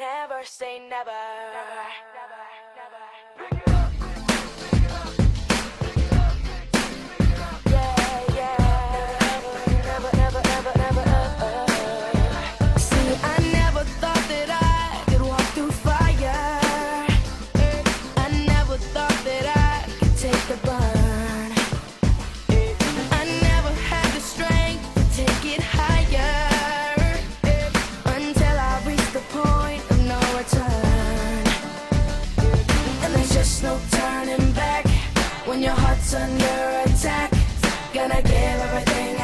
Never say never. never, never. When your heart's under attack, gonna give everything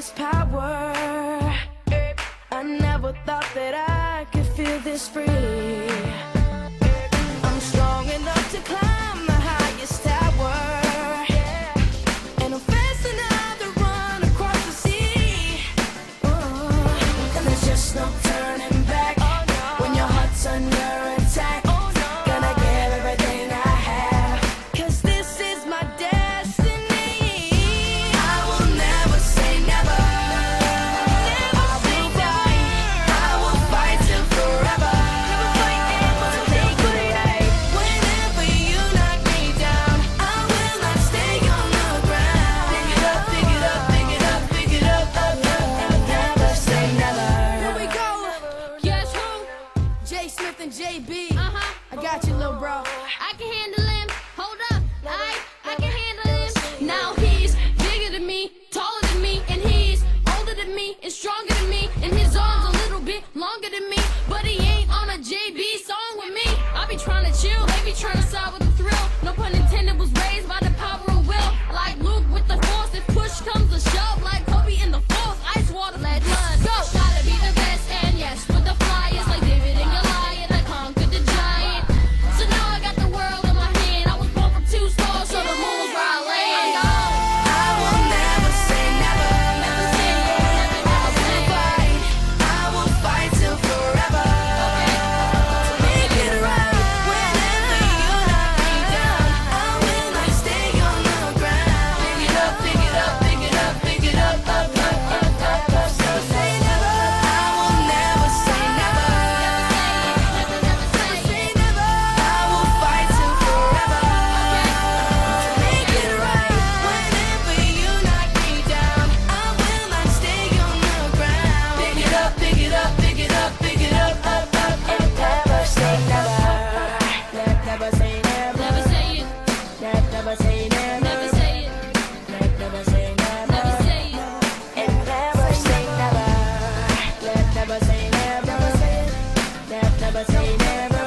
this power. I never thought that I could feel this free. is stronger than me, and his arms a little bit longer than me. never say never.